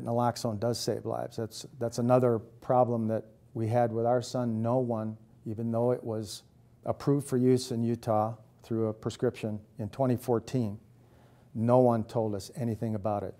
Naloxone does save lives. That's, that's another problem that we had with our son. No one, even though it was approved for use in Utah through a prescription in 2014, no one told us anything about it.